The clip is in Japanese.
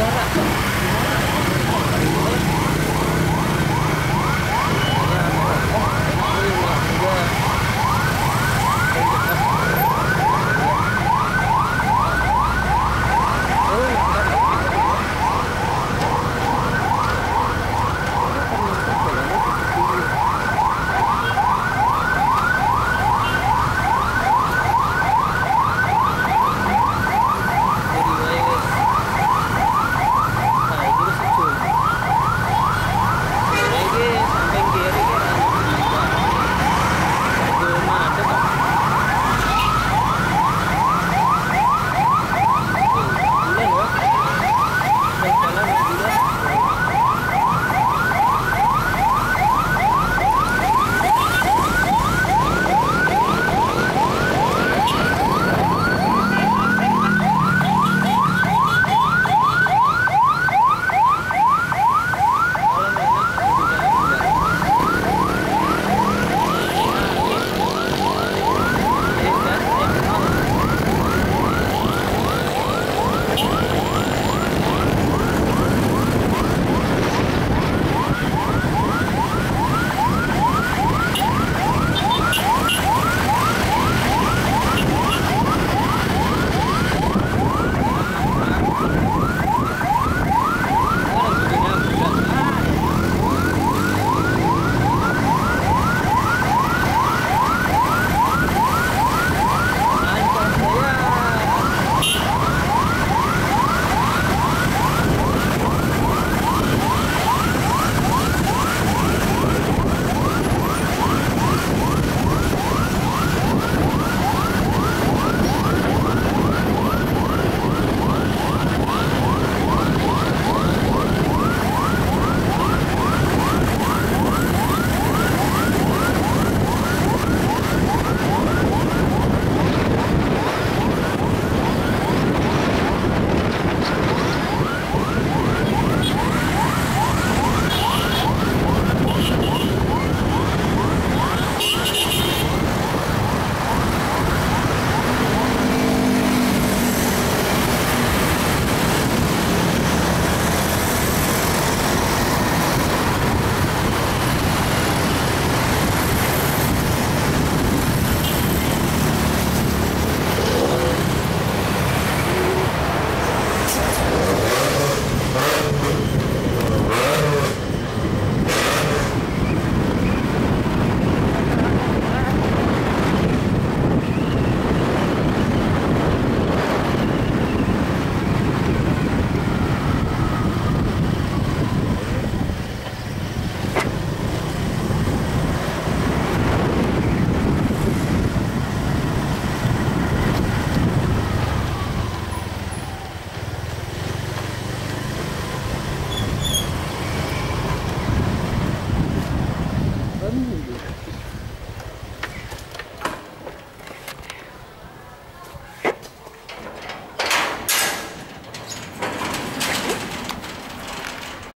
やばい。